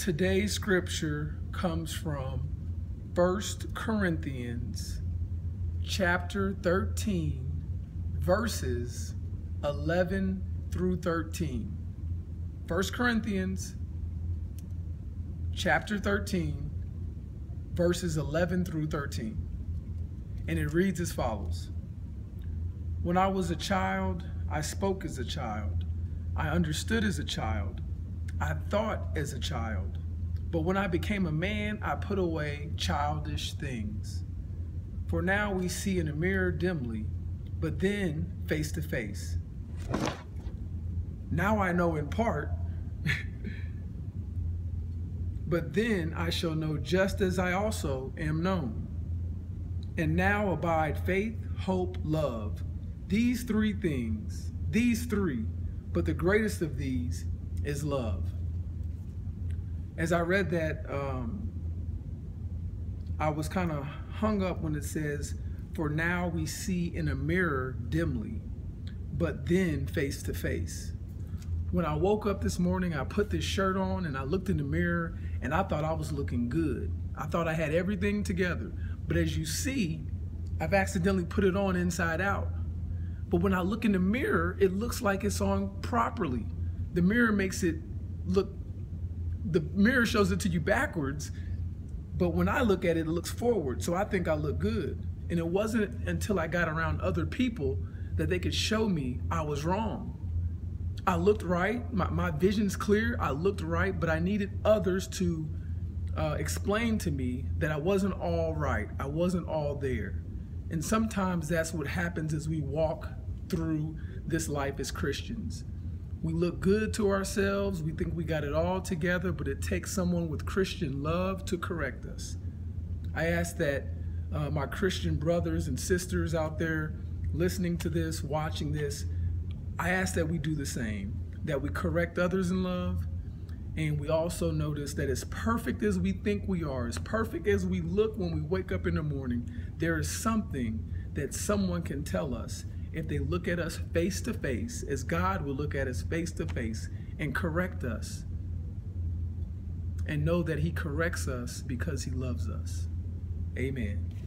Today's scripture comes from 1 Corinthians chapter 13 verses 11 through 13. 1 Corinthians chapter 13 verses 11 through 13. And it reads as follows. When I was a child, I spoke as a child. I understood as a child. I thought as a child, but when I became a man, I put away childish things. For now we see in a mirror dimly, but then face to face. Now I know in part, but then I shall know just as I also am known. And now abide faith, hope, love. These three things, these three, but the greatest of these is love. As I read that, um, I was kind of hung up when it says, For now we see in a mirror dimly, but then face to face. When I woke up this morning, I put this shirt on and I looked in the mirror and I thought I was looking good. I thought I had everything together. But as you see, I've accidentally put it on inside out. But when I look in the mirror, it looks like it's on properly. The mirror makes it look, the mirror shows it to you backwards, but when I look at it, it looks forward. So I think I look good. And it wasn't until I got around other people that they could show me I was wrong. I looked right, my, my vision's clear, I looked right, but I needed others to uh, explain to me that I wasn't all right, I wasn't all there. And sometimes that's what happens as we walk through this life as Christians. We look good to ourselves, we think we got it all together, but it takes someone with Christian love to correct us. I ask that uh, my Christian brothers and sisters out there listening to this, watching this, I ask that we do the same, that we correct others in love, and we also notice that as perfect as we think we are, as perfect as we look when we wake up in the morning, there is something that someone can tell us if they look at us face to face, as God will look at us face to face and correct us, and know that He corrects us because He loves us. Amen.